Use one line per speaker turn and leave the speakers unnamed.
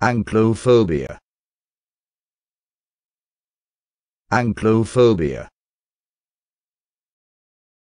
Anglophobia Anglophobia